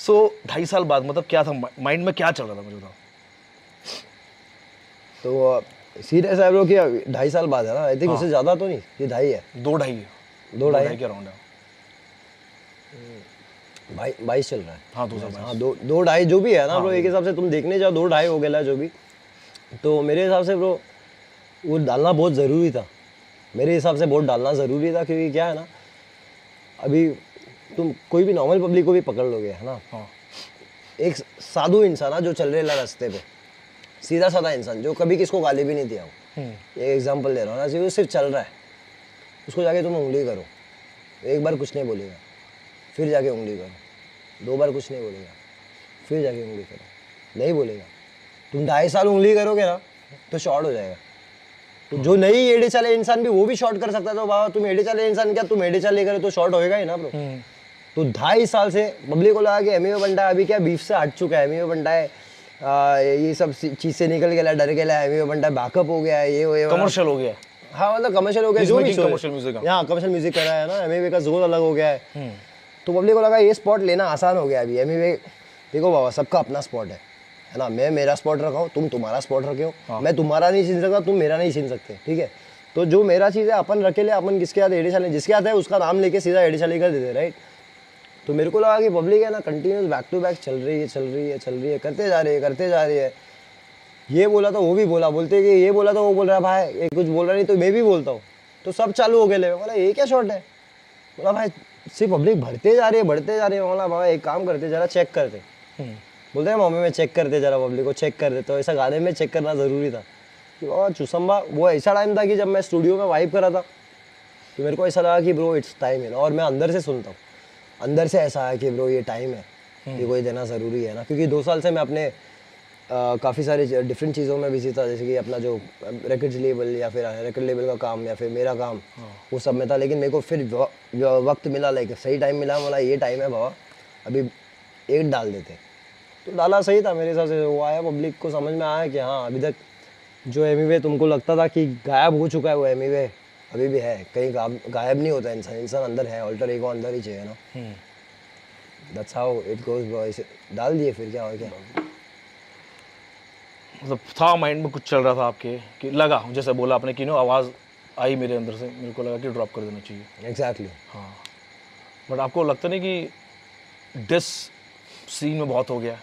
सो so, ढाई साल बाद मतलब क्या था माइंड में क्या चल रहा था मुझे बताओ। तो सीरियस है ब्रो कि ढाई साल बाद है ना? आई थिंक हाँ। उससे ज़्यादा तो नहीं ये ढाई है। दो ढाई दो ढाई के अराउंड है। भाई बाईस चल रहा है। हाँ दो हज़ार हाँ दो दो ढाई जो भी है ना हाँ, ब्रो एक हिसाब से तुम देखने जाओ दो ढाई हो गया जो भी। तो मेरे हिसाब से ब्रो वो डालना बहुत ज़रूरी था। मेरे हिसाब से वोट डालना ज़रूरी था क्योंकि क्या है ना अभी तुम कोई भी नॉर्मल पब्लिक को भी पकड़ लोगे है ना? हाँ। एक साधु इंसान है जो चल रहे रास्ते पे सीधा साधा इंसान जो कभी किसको गाली भी नहीं दिया हो। एक एग्जांपल दे रहा हूँ ना जो सिर्फ़ चल रहा है। उसको जाके तुम उंगली करो एक बार कुछ नहीं बोलेगा फिर जाके उंगली करो दो बार कुछ नहीं बोलेगा फिर जाके उंगली करो नहीं बोलेगा। तुम ढाई साल उंगली करोगे ना तो शॉर्ट हो जाएगा। तो जो नहीं एडे चाले इंसान भी वो भी शॉर्ट कर सकता है तो बाबा तुम एडे चाले इंसान क्या तुम एडे चाले करे तो शॉर्ट होएगा ही ना ब्रो तो ढाई साल से पब्लिक को लगा कि एम बंटा अभी क्या बीफ से हट चुका है एम बंटा है। आ, ये सब चीज़ से निकल गया डर गया एम बंटा बैकअप हो गया ये वो कमर्शियल हो। गया। हाँ मतलब कमर्शियल हो गया जो भी making show है। हाँ। हाँ कमर्शियल म्यूज़िक कर रहा है ना एम का ज़ोर अलग हो गया है। हम्म, तो पब्लिक को लगा ये स्पॉट लेना आसान हो गया अभी एम देखो बाबा सबका अपना स्पॉट है है ना? मैं मेरा स्पॉट रखा हूँ तुम तुम्हारा स्पॉट रखे हो। मैं तुम्हारा नहीं छीन सकता तुम मेरा नहीं छीन सकते ठीक है? तो जो मेरा चीज़ है अपन रखे ले अपन किसके हाथ एडी चाले जिसके हाथ है उसका नाम लेके सीधा एडी चाले कर देते राइट तो मेरे को लगा कि पब्लिक है ना कंटिन्यूस बैक टू बैक चल रही है चल रही है चल रही है करते जा रही है करते जा रही है। ये बोला तो वो भी बोला बोलते कि ये बोला तो वो बोल रहा है भाई ये कुछ बोल रहा नहीं तो मैं भी बोलता हूँ। तो सब चालू हो गए ले। बोला ये क्या शॉट है? बोला भाई सिर्फ़ पब्लिक बढ़ते जा रही है बढ़ते जा रही है। बोला भाई एक काम करते जरा चेक करते। हम्म, बोलते हैं मम्मी में चेक करते जरा पब्लिक को चेक कर दे तो ऐसा गाने में चेक करना ज़रूरी था। कि बाबा चुसम्बा वो ऐसा टाइम था कि जब मैं स्टूडियो में वाइब करा था तो मेरे को ऐसा लगा कि ब्रो इट्स टाइम है। और मैं अंदर से सुनता हूँ। अंदर से ऐसा है कि ब्रो ये टाइम है ये कोई देना ज़रूरी है ना? क्योंकि दो साल से मैं अपने काफ़ी सारे डिफरेंट चीज़ों में बिज़ी था जैसे कि अपना जो रिकॉर्ड लेबल या फिर रिकॉर्ड लेबल का काम या फिर मेरा काम वो सब में था। लेकिन मेरे को फिर वक्त मिला लाइक सही टाइम मिला बोला ये टाइम है बाबा अभी एक डाल देते। तो डाला सही था मेरे हिसाब से। वो आया पब्लिक को समझ में आया कि हाँ अभी तक जो एमी तुमको लगता था कि गायब हो चुका है वो एमी अभी भी है कहीं गायब नहीं होता इंसान इंसान अंदर है ऑल्टर ईगो अंदर ही चाहिए ना। That's how it goes bro ऐसे डाल दिए फिर क्या हो क्या। मतलब था माइंड में कुछ चल रहा था आपके कि लगा जैसे बोला आपने कि नो आवाज़ आई मेरे अंदर से मेरे को लगा कि ड्रॉप कर देना चाहिए। Exactly exactly. हाँ। बट आपको लगता नहीं कि डिस सीन में बहुत हो गया?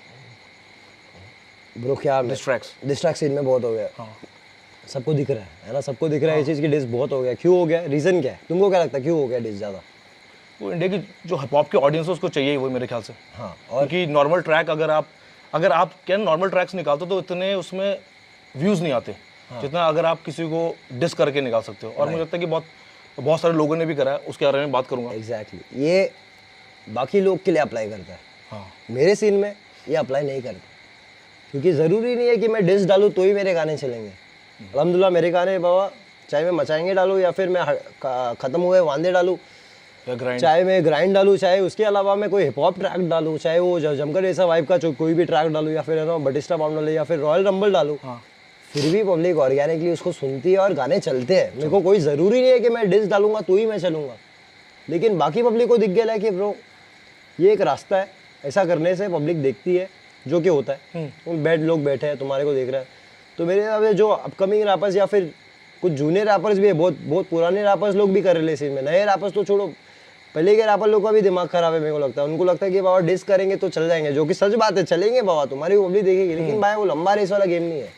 ब्रो क्या डिस्ट्रैक्ट्स डिस्ट्रैक्ट सीन में बहुत हो गया। हाँ। सबको दिख रहा है है ना? सबको दिख रहा है ये चीज़ की डिस बहुत हो गया। क्यों हो गया? रीज़न क्या है? तुमको क्या लगता है क्यों हो गया डिस ज़्यादा? वो इंडिया की जो हिप हॉप की ऑडियंस है उसको चाहिए ही वो मेरे ख्याल से। हाँ और? क्योंकि नॉर्मल ट्रैक अगर आप अगर आप क्या नॉर्मल ट्रैक्स निकालते हो तो इतने उसमें व्यूज़ नहीं आते। हाँ। जितना अगर आप किसी को डिस करके निकाल सकते हो। और मुझे लगता है कि बहुत बहुत सारे लोगों ने भी करा है उसके बारे में बात करूँगा। Exactly exactly. ये बाकी लोग के लिए अप्लाई करता है। हाँ। मेरे सीन में ये अप्लाई नहीं करता। क्योंकि ज़रूरी नहीं है कि मैं डिस डालूँ तो ही मेरे गाने चलेंगे। अलहमदिल्ला मेरे गाने बाबा चाहे मैं मचाएँगे डालूँ या फिर मैं ख़त्म हुए वांदे डालूँ। चाहे मैं ग्राइंड डालूँ चाहे उसके अलावा मैं कोई हिप हॉप ट्रैक डालूँ चाहे वो जमकर जैसा वाइब का कोई भी ट्रैक डालूँ या फिर है ना बटिस्टा बाउंड डालूँ या फिर रॉयल रंबल डालूँ हाँ। फिर भी पब्लिक ऑर्गेनिकली उसको सुनती है और गाने चलते हैं। मेरे को कोई ज़रूरी नहीं है कि मैं डिस डालूँगा तो ही मैं चलूँगा। लेकिन बाकी पब्लिक को दिख गया है कि ब्रो ये एक रास्ता है ऐसा करने से पब्लिक देखती है जो कि होता है। उन बैठ लोग बैठे हैं तुम्हारे को देख रहे हैं। तो मेरे हिसाब से जो अपकमिंग रैपर्स या फिर कुछ जूनियर रैपर्स भी है बहुत बहुत पुराने रैपर्स लोग भी कर रहे हैं इस में। नए रैपर्स तो छोड़ो पहले के रैपर लोग का भी दिमाग खराब है मेरे को लगता है। उनको लगता है कि बाबा डिस करेंगे तो चल जाएँगे जो कि सच बात है चलेंगे बाबा तुम्हारी पब्लिक देखेगी। लेकिन भाई वो लंबा रेस वाला गेम नहीं है।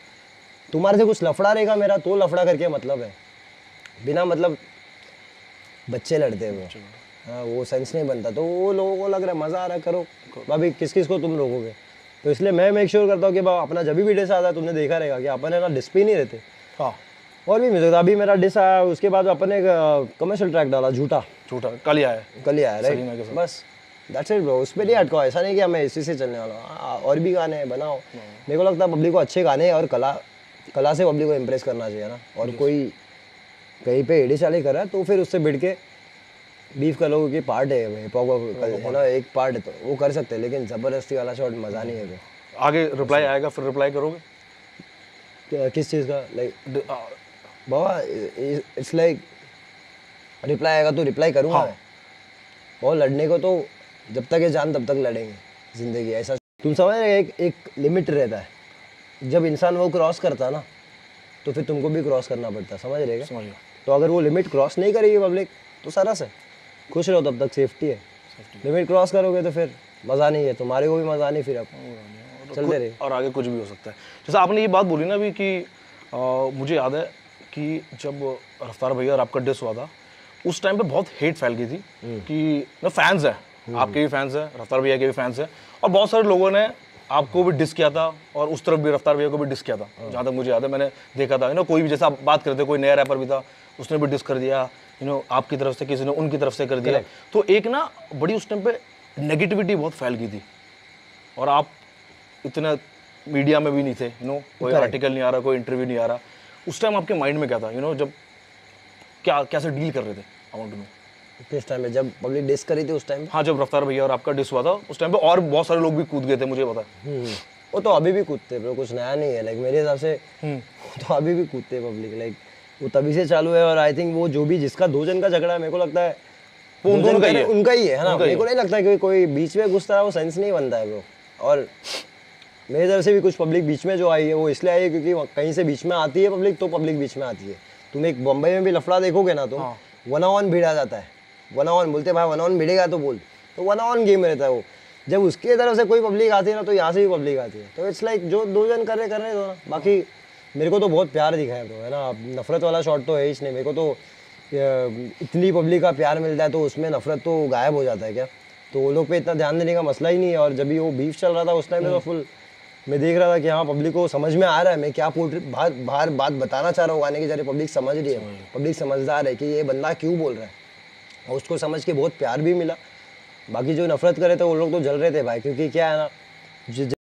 तुम्हारे से कुछ लफड़ा रहेगा मेरा तो लफड़ा करके मतलब है। बिना मतलब बच्चे लड़ते हैं वो। हाँ। वो सेंस नहीं बनता। तो वो लोगों को लग रहा है मज़ा आ रहा है करो। भाभी किस किस को तुम रोकोगे? तो इसलिए मैं मेक श्योर करता हूँ कि अपना जब भी डिस आता है तुमने देखा रहेगा कि अपन है ना डिस पे ही नहीं रहते हाँ। और भी म्यूज़िक अभी मेरा डिस आया उसके बाद अपन एक कमर्शियल ट्रैक डाला झूठा। झूठा कल ही आया। है कल ही आया राइट बस दैट्स इट ब्रो उस पर नहीं अटकाओ ऐसा नहीं कि मैं इसी से चलने वाला। हूँ हाँ, और भी गाने हैं बनाओ। मेरे को लगता है पब्लिक को अच्छे गाने और कला कला से पब्लिक को इम्प्रेस करना चाहिए ना। और कोई कहीं पे एडी चाली कर रहा है तो फिर उससे बिड़ के बीफ का लोगों की पार्ट है हिप हॉप है ना एक पार्ट है तो वो कर सकते हैं लेकिन ज़बरदस्ती वाला शॉट मज़ा नहीं है वो आगे रिप्लाई आएगा फिर रिप्लाई करोगे? किस चीज़ का? लाइक बाबा इट्स लाइक रिप्लाई आएगा तो रिप्लाई करूँगा हाँ। और लड़ने को तो जब तक ये जान तब तक लड़ेंगे ज़िंदगी ऐसा तुम समझ रहे हो, एक एक लिमिट रहता है। जब इंसान वो क्रॉस करता है ना तो फिर तुमको भी क्रॉस करना पड़ता है समझ रहे क्या? समझ तो अगर वो लिमिट क्रॉस नहीं करेगी पब्लिक तो सरस है खुश रहो तब तक सेफ्टी है। लिमिट क्रॉस करोगे तो फिर मज़ा नहीं है तुम्हारे को भी मज़ा नहीं फिर अब। चलते रहे। और आगे कुछ भी हो सकता है। जैसे आपने ये बात बोली ना अभी कि आ, मुझे याद है कि जब रफ्तार भैया और आपका डिस हुआ था उस टाइम पे बहुत हेट फैल गई थी कि ना फैंस है आपके भी फैंस हैं रफ्तार भैया के भी फैंस हैं और बहुत सारे लोगों ने आपको भी डिस किया था और उस तरफ़ भी रफ्तार भैया को भी डिस किया था। जहाँ तक मुझे याद है मैंने देखा था। यू नो कोई भी जैसा आप बात करते कोई नया रैपर भी था उसने भी डिस कर दिया। यू नो आपकी तरफ़ से किसी ने उनकी तरफ़ से कर दिया। तो एक ना बड़ी उस टाइम पे नेगेटिविटी बहुत फैल गई थी। और आप इतना मीडिया में भी नहीं थे यू नो कोई आर्टिकल नहीं आ रहा कोई इंटरव्यू नहीं आ रहा। उस टाइम आपके माइंड में क्या था यू नो जब क्या कैसे डील कर रहे थे आई वांट टू नो किस टाइम में? जब पब्लिक डिस करी थी उस टाइम हाँ जब रफ्तार भैया और आपका डिस हुआ था उस टाइम पे और बहुत सारे लोग भी कूद गए थे मुझे पता। हम्म। वो तो अभी भी कूदते ब्रो कुछ नया नहीं है। लाइक मेरे हिसाब से तो अभी भी कूदते पब्लिक लाइक वो तभी से चालू है और आई थिंक वो जो भी जिसका दो जन का झगड़ा है मेरे को लगता है वो उन दो जन दोनों का ही है। उनका ही है है ना? मेरे को नहीं लगता कि कोई बीच में घुसता है वो सेंस नहीं बनता है ब्रो और मेरी तरफ़ से भी कुछ पब्लिक बीच में जो आई है वो इसलिए आई है क्योंकि कहीं से बीच में आती है पब्लिक तो पब्लिक बीच में आती है। तुम एक बम्बई में भी लफड़ा देखोगे ना तो वन ऑन भिड़ा जाता है। वन ऑन बोलते भाई वन ऑन भिड़ेगा तो बोल। तो वन ऑन गेम रहता है वो। जब उसके तरफ़ से कोई पब्लिक आती है ना तो यहाँ से भी पब्लिक आती है। तो इट्स लाइक जो दो जन कर रहे कर रहे दो ना बाकी मेरे को तो बहुत प्यार दिखाया है तो है ना? नफरत वाला शॉट तो है ही नहीं मेरे को तो इतनी पब्लिक का प्यार मिलता है तो उसमें नफरत तो गायब हो जाता है क्या? तो वो लोग पे इतना ध्यान देने का मसला ही नहीं है। और जब भी वो बीफ चल रहा था उस टाइम में तो फुल मैं देख रहा था कि हाँ पब्लिक को समझ में आ रहा है। मैं क्या पोर्ट्रेट बाहर बाहर बात बताना चाह रहा हूँ गाने की ज़रिए पब्लिक समझ रही है। पब्लिक समझदार है कि ये बंदा क्यों बोल रहा है? और उसको समझ के बहुत प्यार भी मिला। बाकी जो नफरत करे थे वो लोग तो जल रहे थे भाई क्योंकि क्या है ना